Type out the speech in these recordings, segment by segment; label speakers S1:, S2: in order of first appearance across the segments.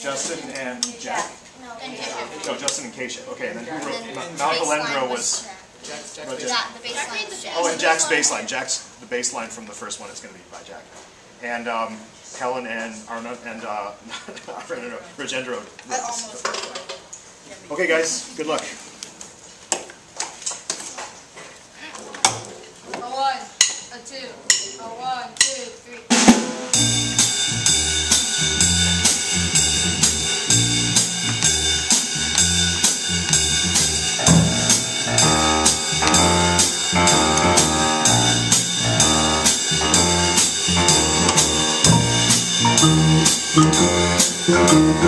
S1: Justin and Jack?
S2: No.
S1: No, Justin and Keisha. Okay, and then who wrote,
S2: And then
S1: Mount
S2: baseline
S1: was,
S3: Jack's, Jack's
S1: Roger.
S3: based-
S2: the baseline Jack.
S1: oh, and Jack's baseline. Jack's, the baseline from the first one is gonna be by Jack. And, um, Helen and Arna, and, uh, Arna, no, Rajendro. wrote
S4: I
S1: this.
S4: almost.
S1: Okay, guys, good luck.
S5: A one, a two, a one, two, three.
S6: Thank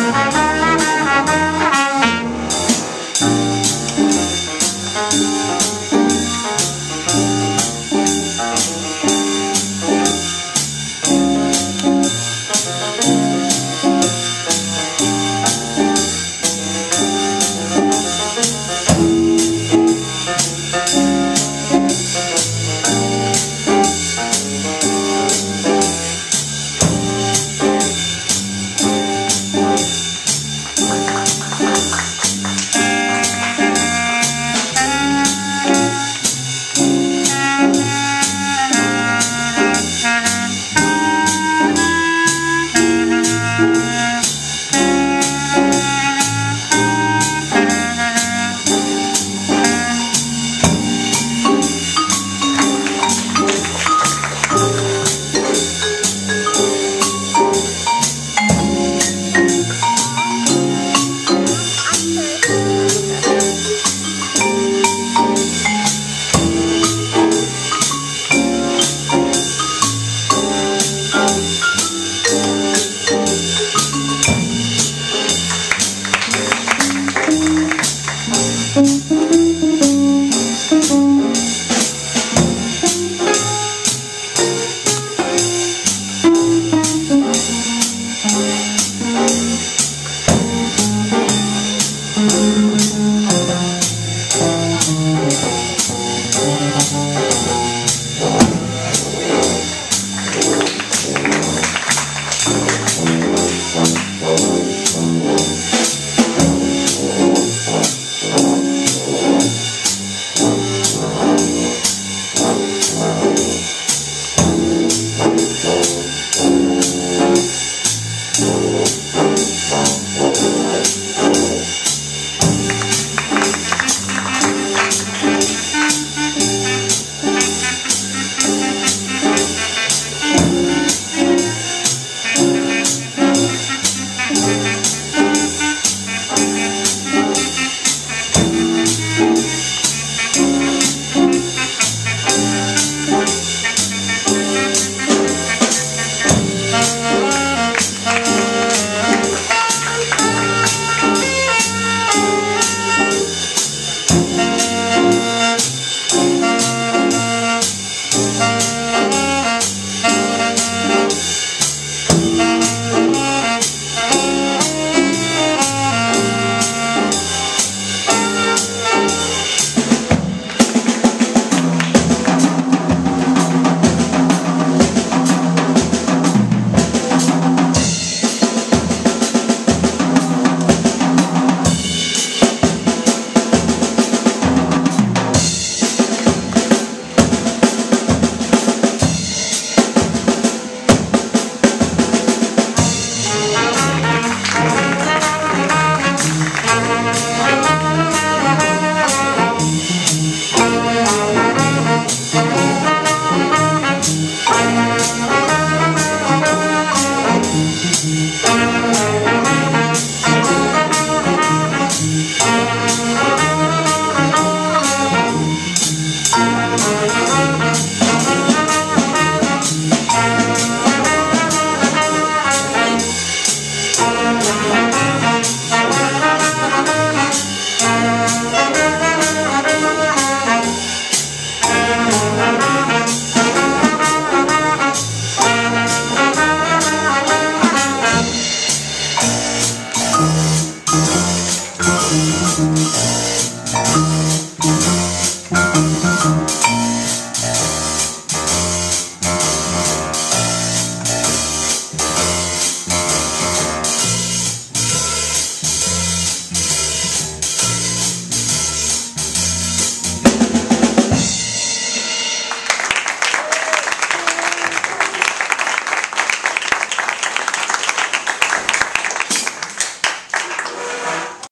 S6: Música